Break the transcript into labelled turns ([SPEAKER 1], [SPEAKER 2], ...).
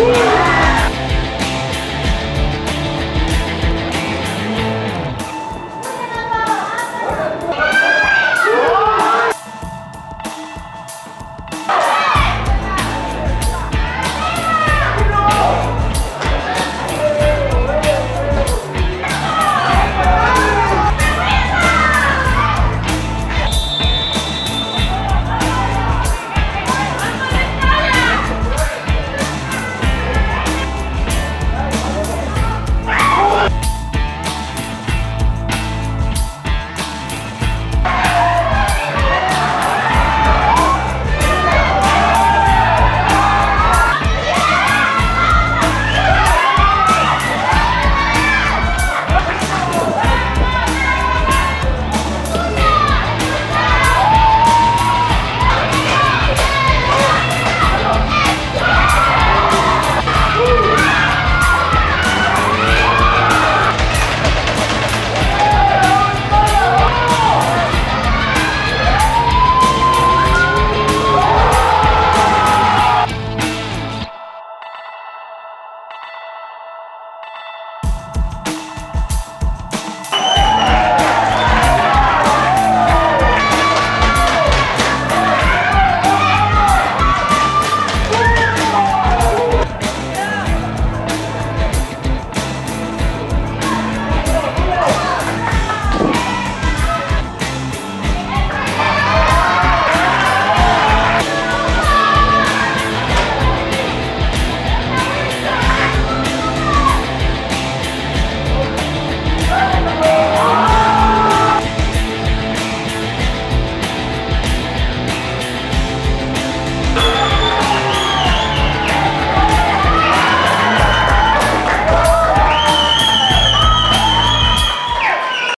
[SPEAKER 1] Woo!